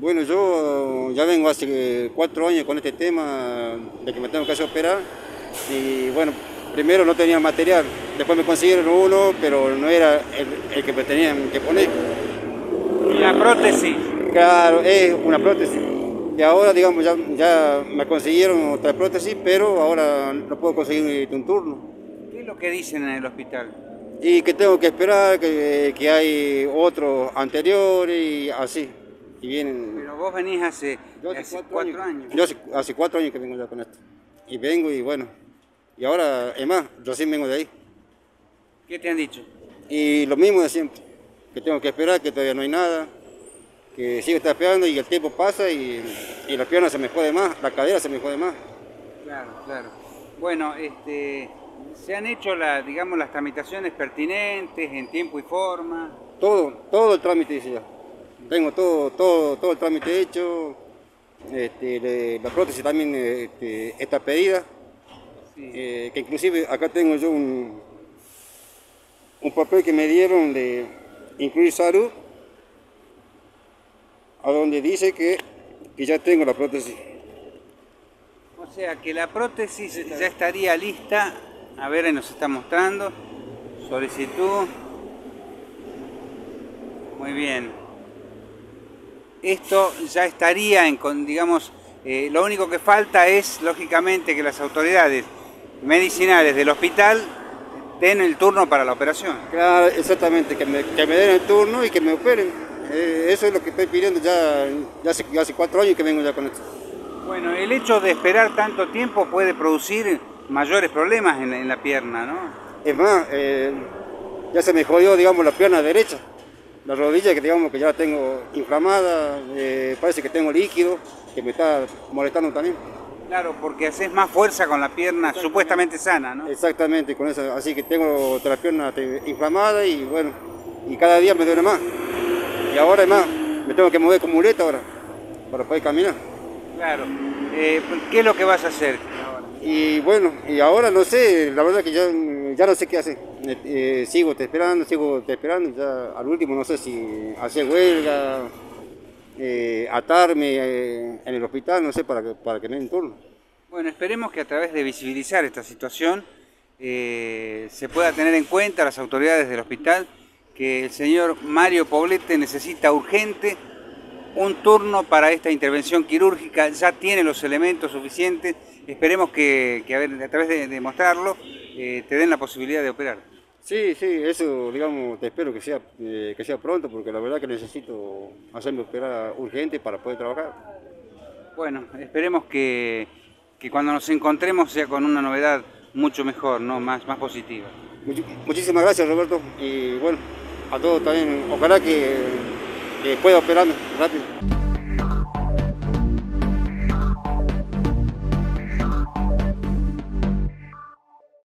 Bueno, yo ya vengo hace cuatro años con este tema de que me tengo que hacer operar y bueno, primero no tenía material, después me consiguieron uno, pero no era el, que me tenían que poner. ¿Y la prótesis? Claro, es una prótesis. Y ahora, digamos, ya, ya me consiguieron otra prótesis, pero ahora no puedo conseguir un turno. ¿Qué es lo que dicen en el hospital? Y que tengo que esperar, que, que hay otros anteriores y así. Y vienen... Pero vos venís hace, cuatro, años. Yo hace, cuatro años que vengo ya con esto. Y vengo y bueno, y ahora, es más, recién vengo de ahí. ¿Qué te han dicho? Y lo mismo de siempre, que tengo que esperar, que todavía no hay nada, que sigo esperando y el tiempo pasa y, y la pierna se me jode más, la cadera se me jode más. Claro, claro. Bueno, este, se han hecho la, digamos, las tramitaciones pertinentes en tiempo y forma. Todo, todo el trámite dice ya. Tengo todo, todo, todo el trámite hecho, este, la prótesis también este, está pedida, eh, que inclusive acá tengo yo un, un papel que me dieron de incluir salud, a donde dice que, que ya tengo la prótesis. O sea que la prótesis ya estaría lista, a ver, ahí nos está mostrando, solicitud, muy bien esto ya estaría en, digamos, eh, lo único que falta es, lógicamente, que las autoridades medicinales del hospital den el turno para la operación. Claro, exactamente, que me, den el turno y que me operen. Eh, eso es lo que estoy pidiendo ya, ya hace, hace, cuatro años que vengo ya con esto. Bueno, el hecho de esperar tanto tiempo puede producir mayores problemas en, la pierna, ¿no? Es más, eh, ya se me jodió, digamos, la pierna derecha la rodilla que digamos que ya la tengo inflamada, eh, parece que tengo líquido, que me está molestando también. Claro, porque haces más fuerza con la pierna supuestamente sana, ¿no? Exactamente, con eso, así que tengo la pierna inflamada y bueno, y cada día me duele más. Y ahora además me tengo que mover con muleta ahora, para poder caminar. Claro, eh, ¿qué es lo que vas a hacer Y bueno, y ahora no sé, la verdad que ya, ya no sé qué hacer. Eh, sigo te esperando, sigo te esperando, ya al último no sé si hacer huelga, eh, atarme eh, en el hospital, no sé, para que, para que me den turno. Bueno, esperemos que a través de visibilizar esta situación se pueda tener en cuenta las autoridades del hospital que el señor Mario Poblete necesita urgente un turno para esta intervención quirúrgica, ya tiene los elementos suficientes, esperemos que, a, través de, de mostrarlo te den la posibilidad de operar. Sí, sí, eso, digamos, te espero que sea, eh, que sea pronto, porque la verdad que necesito hacerme operar urgente para poder trabajar. Bueno, esperemos que, cuando nos encontremos sea con una novedad mucho mejor, ¿no? más, más positiva. muchísimas gracias, Roberto, y bueno, a todos también, ojalá que, que pueda operarme rápido.